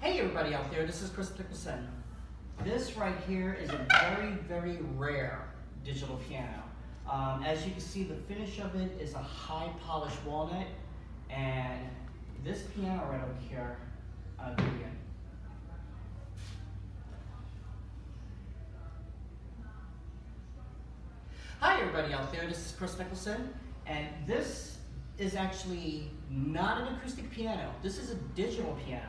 Hey everybody out there, this is Kris Nicholson. This right here is a very, very rare digital piano. Um, as you can see, the finish of it is a high polished walnut, and this piano right over here, uh. Hi everybody out there, this is Kris Nicholson, and this is actually not an acoustic piano. This is a digital piano.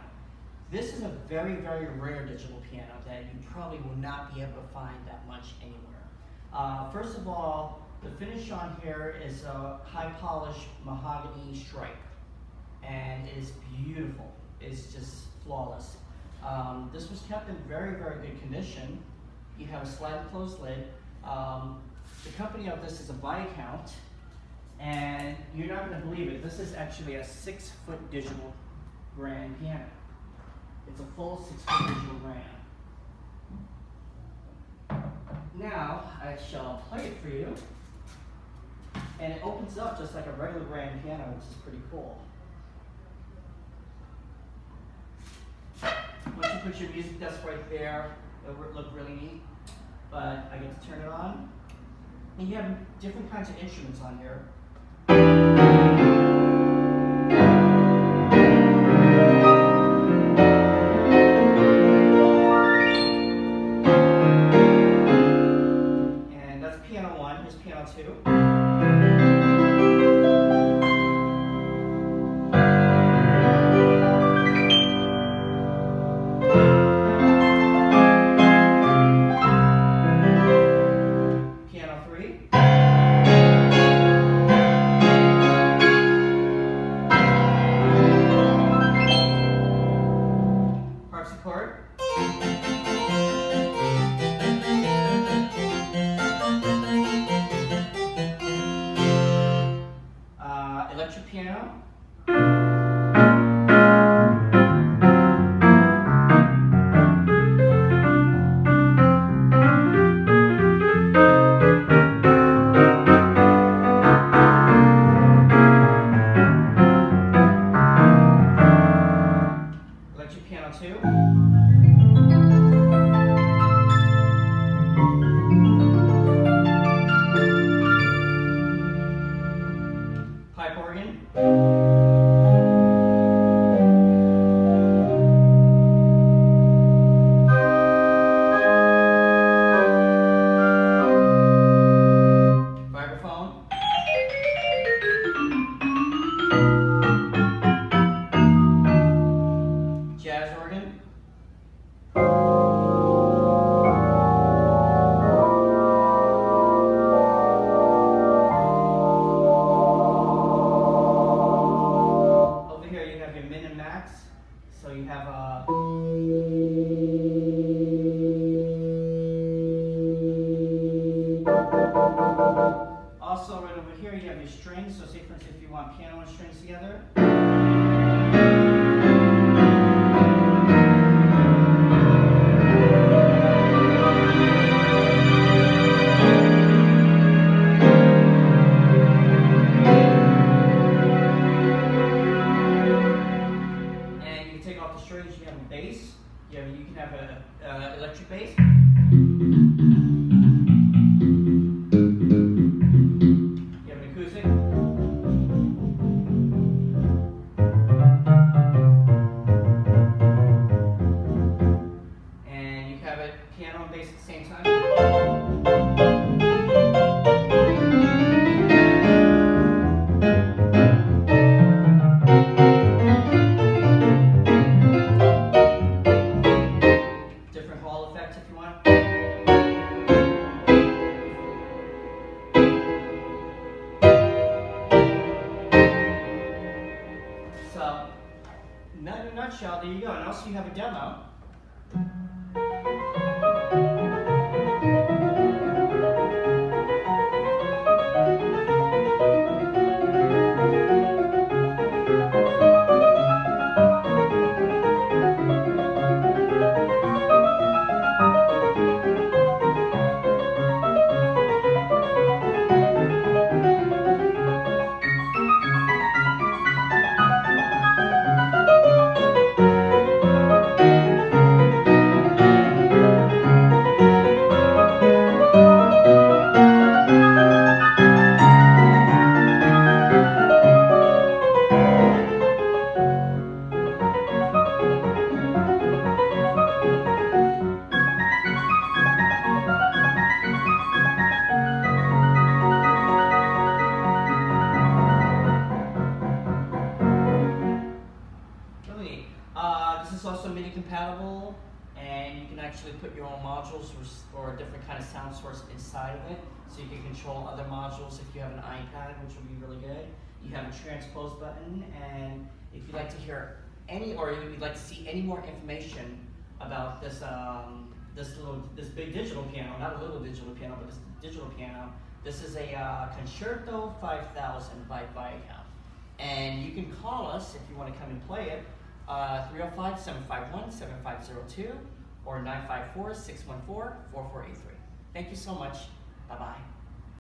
This is a very, very rare digital piano that you probably will not be able to find that much anywhere. Uh, first of all, the finish on here is a high polished mahogany stripe and it is beautiful. It's just flawless. Um, this was kept in very, very good condition. You have a slide closed lid. Um, the company of this is a Viscount and you're not going to believe it. This is actually a six foot digital grand piano. It's a full six foot digital grand. Now, I shall play it for you. And it opens up just like a regular grand piano, which is pretty cool. Once you put your music desk right there, it'll look really neat. But I get to turn it on. And you have different kinds of instruments on here. to piano two. pipe organ. you have your strings. So say for instance, if you want piano and strings together. And you can take off the strings, you have a bass. You, have, you can have an uh, electric bass. so, in a nutshell, there you go. And also you have a demo. Put your own modules or, or a different kind of sound source inside of it, so you can control other modules if you have an iPad, which would be really good. You have a transpose button, and if you'd like to hear any, or you'd like to see any more information about this, um, this little, this big digital piano, not a little digital piano, but this digital piano. This is a uh, Concerto 5000 by Viscount. And you can call us if you want to come and play it, uh, 305 751 7502 or 954 614 4483. Thank you so much. Bye bye.